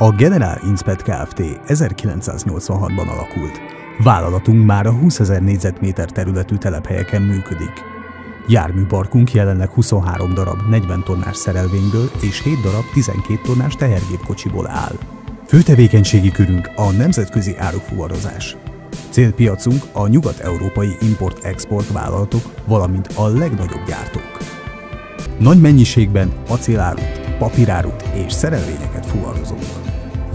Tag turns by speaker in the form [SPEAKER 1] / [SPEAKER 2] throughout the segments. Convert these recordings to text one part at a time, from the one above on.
[SPEAKER 1] A General Inspect Kft. 1986-ban alakult. Vállalatunk már a 20 ezer négyzetméter területű telephelyeken működik. Járműparkunk jelenleg 23 darab 40 tonnás szerelvényből és 7 darab 12 tonnás tehergépkocsiból áll. Főtevékenységi körünk a nemzetközi árufuvarozás. Célpiacunk a nyugat-európai import-export vállalatok, valamint a legnagyobb gyártók. Nagy mennyiségben acélárut, papírárut és szerelvényeket fuvarozunk.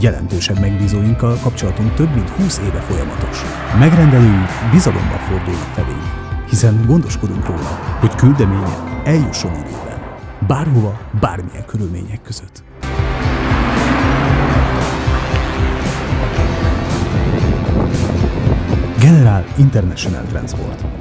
[SPEAKER 1] Jelentősebb megbízóinkkal kapcsolatunk több mint 20 éve folyamatos. Megrendelőink bizalommal fordulnak felénk, hiszen gondoskodunk róla, hogy küldeménye eljusson időben. Bárhova, bármilyen körülmények között. General International Transport.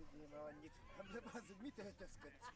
[SPEAKER 2] Öltözködjél már annyit. Hát de az, mit öltözködsz?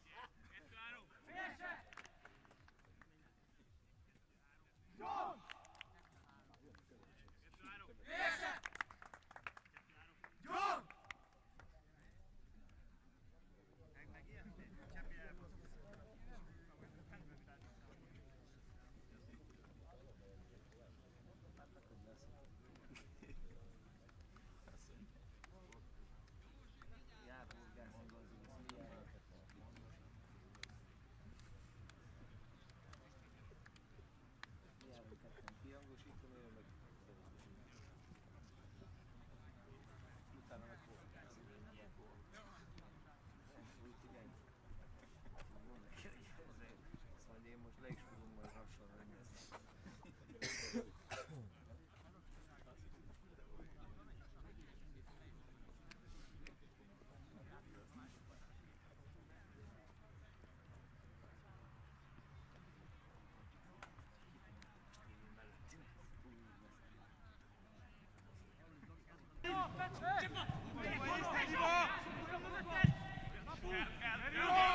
[SPEAKER 2] Dim ond! Dim ond!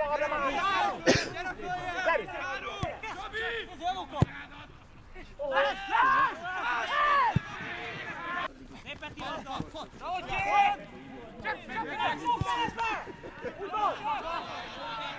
[SPEAKER 2] Chodź! Chodź! Chodź! Chodź! Chodź! Chodź!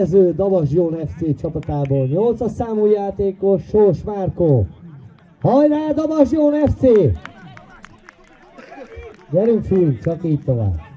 [SPEAKER 3] Gólszerző Davas Jón FC csapatából 8 számú játékos Sós Márkó. Hajrá Davas Jón FC! Gyerünk fújj, csak így tovább.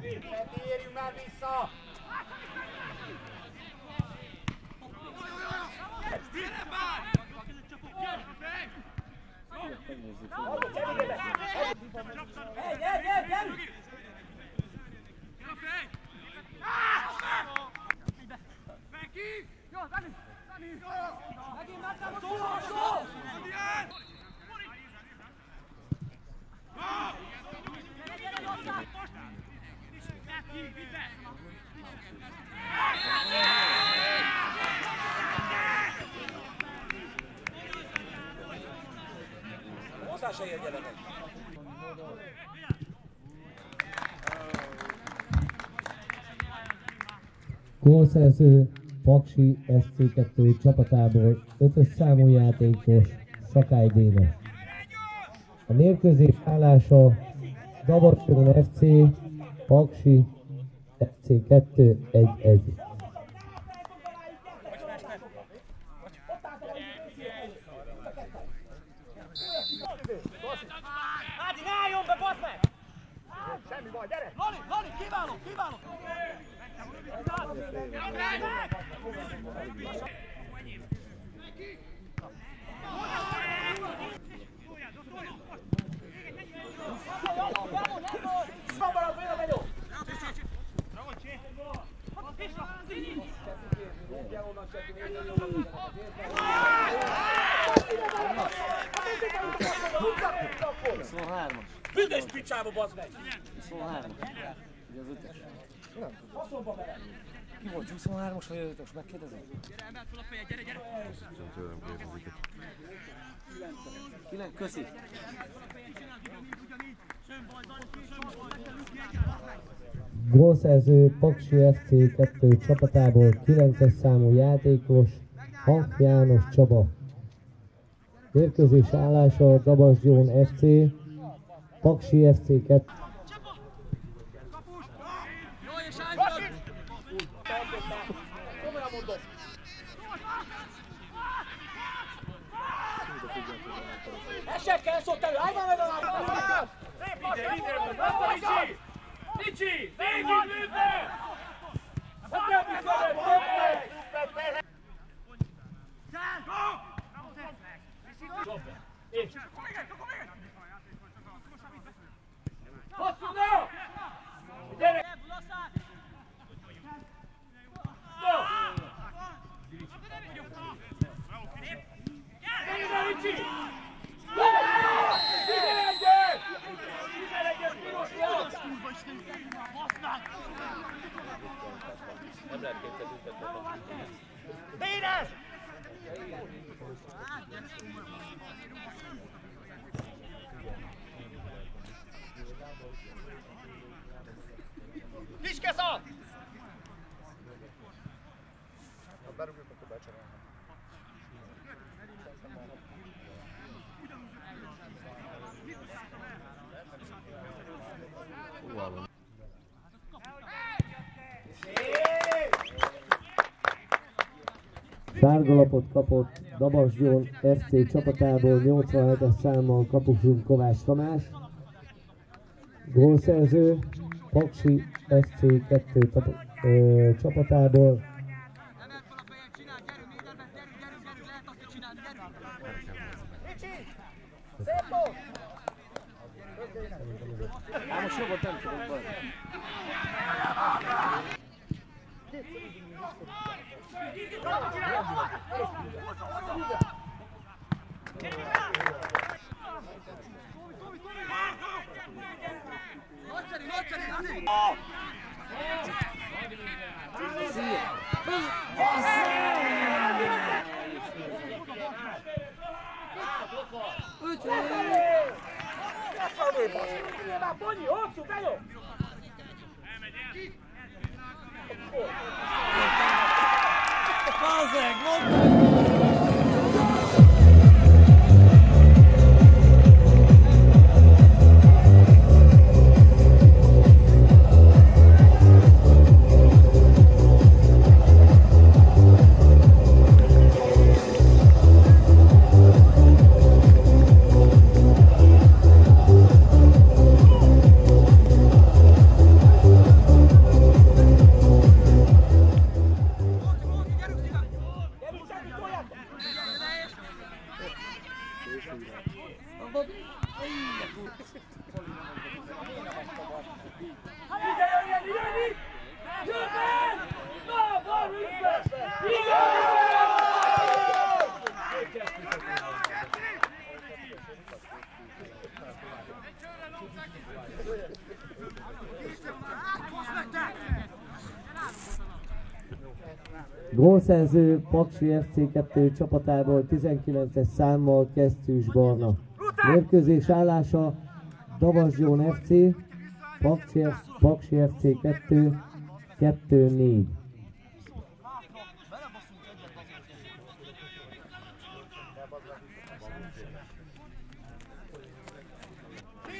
[SPEAKER 3] Gólszerző Paksi SC2 csapatából 5 számú játékos Szakály Dénes. A mérkőzés állása Jón FC Paksi FC 2 1-1.
[SPEAKER 4] Ádi, ne álljon be, bazd meg! Semmi baj, gyere! Lali, Lali, kiváló, kiváló! Büdös picsába, bazd meg!
[SPEAKER 2] 23 Ugye az ötös? Nem tudom. Ki volt 23-os vagy az ötös? Megkérdezem? Kilenc, köszi.
[SPEAKER 3] Gólszerző Paksi FC 2 csapatából 9-es számú játékos Hank János Csaba. Mérkőzés állása Dabas Gyón FC, Paksi FC 2.
[SPEAKER 4] Esek kell, szokt elő! Állj már meg a lábát! Szép lassan! Ricsi! Ricsi! Végig lőtte! A többi Basınlar!
[SPEAKER 3] Sárgalapot kapott Dabas Gyón FC csapatából 87-es számmal kapusunk Kovács Tamás. Gólszerző Paksi FC 2 tap- ö, csapatából
[SPEAKER 2] most jobbot nem tudok baj.
[SPEAKER 4] Már Bonyi, hosszú, benyom!
[SPEAKER 3] Gólszerző Paksi FC 2 csapatából 19-es számmal Kesztyűs Barna. Mérkőzés állása Dabas Gyón FC, Paksi, Paksi FC 2, 2-4.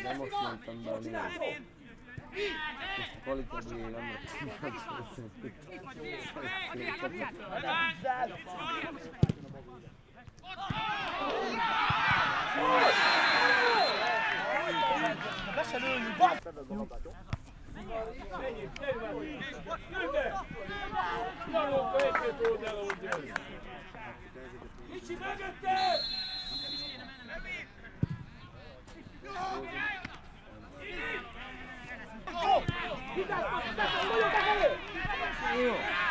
[SPEAKER 2] Nem most mondtam be a lényeget. Kvalitásban én nem
[SPEAKER 4] Be se lőni, Thank you.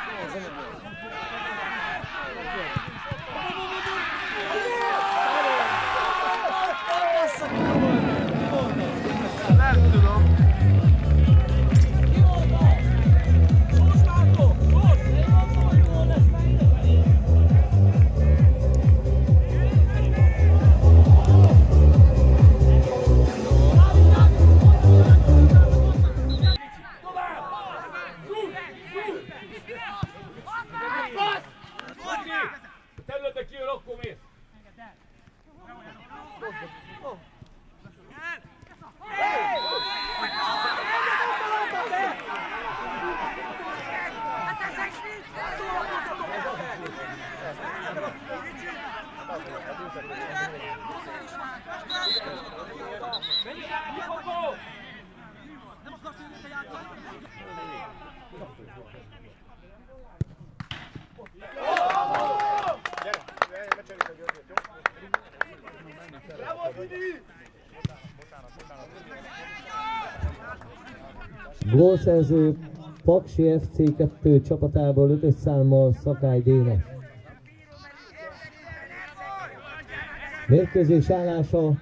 [SPEAKER 3] Gólszerző Paksi FC 2 csapatából 5 számmal Szakály Dénes. Mérkőzés állása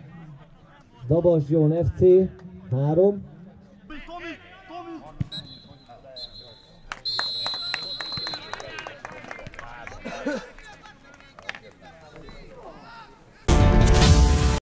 [SPEAKER 3] Dabasgyon FC 3,